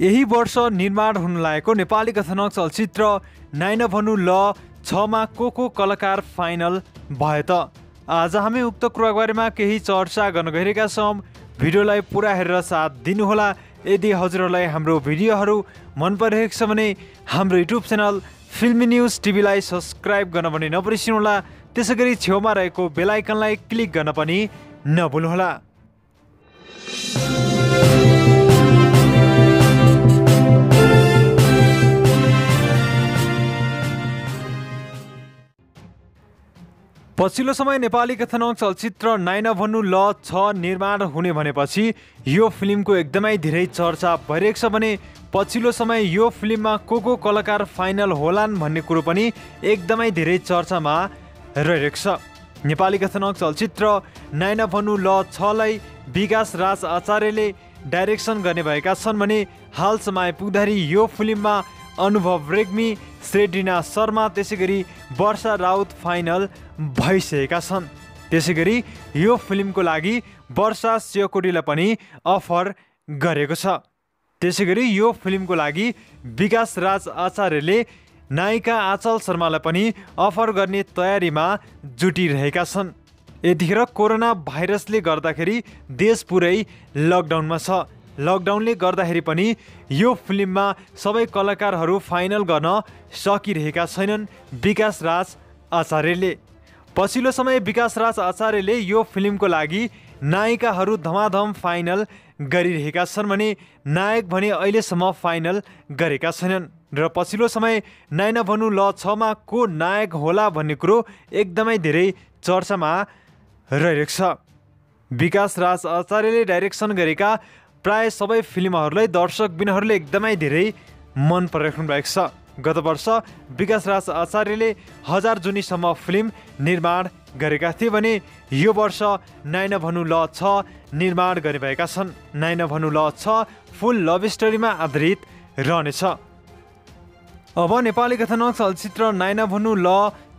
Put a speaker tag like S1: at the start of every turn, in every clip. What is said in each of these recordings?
S1: यही वर्ष निर्माण हुन लागेको नेपाली कथानक चलचित्र नाइन भनु ल छमा को को कलाकार फाइनल भए त। आज हामी उक्त कुराबारेमा केही चर्चा गर्न गइरहेका छौँ। भिडियोलाई पुरा हेरेर साथ दिनुहोला। यदि हजुरहरूलाई हाम्रो भिडियोहरू मन परिरहेको छ भने हाम्रो युट्युब च्यानल फिल्मी न्युज टिभीलाई सब्सक्राइब गर्न पनि नबिर्सिनुहोला त्यसै गरी छेउमा रहेको बेलायकनलाई क्लिक गर्न पनि नभुल्नुहोला। पछिल्लो समय नेपाली कथानक चलचित्र नाइन भन्नु ल छ निर्माण हुने भनेपछि यो फिल्मको एकदमै धेरै चर्चा भइरहेको छ भने पछिल्लो समय यो फिल्ममा को को कलाकार फाइनल होलान् भन्ने कुरो पनि एकदमै धेरै चर्चामा रहिरहेको छ। नेपाली कथानक चलचित्र नाइन भन्नु ल छलाई विकास राज आचार्यले डाइरेक्सन गर्ने भएका छन् भने हालसम्म आइपुग्दाखेरि यो फिल्ममा अनुभव रेग्मी श्रेडिना शर्मा त्यसै गरी वर्षा राउत फाइनल भइसकेका छन्। त्यसै गरी यो फिल्मको लागि वर्षा सियोकोटीलाई पनि अफर गरेको छ। त्यसै गरी यो फिल्मको लागि विकास राज आचार्यले नायिका आचल शर्मालाई पनि अफर गर्ने तयारीमा जुटिरहेका छन्। यतिखेर कोरोना भाइरसले गर्दाखेरि देश पुरै लकडाउनमा छ। लकडाउनले गर्दाखेरि पनि यो फिल्ममा सबै कलाकारहरू फाइनल गर्न सकिरहेका छैनन् विकास राज आचार्यले। पछिल्लो समय विकास राज आचार्यले यो फिल्मको लागि नायिकाहरू धमाधम फाइनल गरिरहेका छन् भने नायक भने अहिलेसम्म फाइनल गरेका छैनन् र पछिल्लो समय नाइन भनु ल छमा को नायक होला भन्ने कुरो एकदमै धेरै चर्चामा रहेको छ। विकास राज आचार्यले डाइरेक्सन गरेका प्राय सबै फिल्महरूलाई दर्शकबिनहरूले एकदमै धेरै मन पराइराख्नु भएको छ। गत वर्ष विकास राज आचार्यले हजार जुनीसम्म फिल्म निर्माण गरेका थिए भने यो वर्ष नाइन भनु ल छ निर्माण गरिरहेका छन्। नाइन भनु ल छ फुल लभ स्टोरीमा आधारित रहनेछ। अब नेपाली कथानक चलचित्र नाइन भनु ल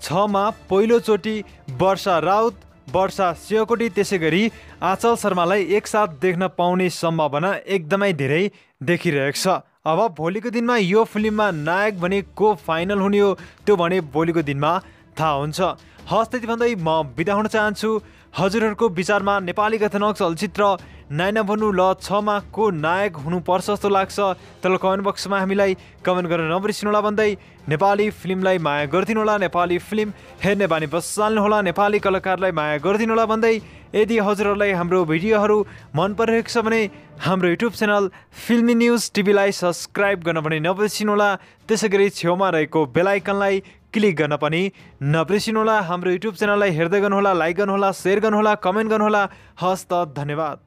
S1: छमा पहिलोचोटि वर्षा राउत वर्षा सियोकोटी त्यसै गरी आचल शर्मालाई एकसाथ देख्न पाउने सम्भावना एकदमै धेरै देखिरहेको छ। अब भोलिको दिनमा यो फिल्ममा नायक भने को फाइनल हुने हो त्यो भने भोलिको दिनमा थाहा हुन्छ। हस् त्यति भन्दै म बिदा हुन चाहन्छु। हजुरहरूको विचारमा नेपाली कथानक चलचित्र नाइन भन्नु ल छमा को नायक हुनुपर्छ जस्तो लाग्छ। तल कमेन्ट बक्समा हामीलाई कमेन्ट गरेर नबिर्सिनुहोला भन्दै नेपाली फिल्मलाई माया गरिदिनुहोला। नेपाली फिल्म हेर्ने बानी बसाल्नुहोला। नेपाली कलाकारलाई माया गरिदिनुहोला भन्दै यदि हजुरहरूलाई हाम्रो भिडियोहरू मन परिरहेको छ भने हाम्रो युट्युब च्यानल फिल्मी न्युज टिभीलाई सब्सक्राइब गर्न पनि नबिर्सिनुहोला। त्यसै गरी छेउमा रहेको बेलायकनलाई क्लिक गर्न पनि नबिर्सिनुहोला। हाम्रो युट्युब च्यानललाई हेर्दै गर्नुहोला लाइक गर्नुहोला सेयर गर्नुहोला कमेन्ट गर्नुहोला। हस्त धन्यवाद।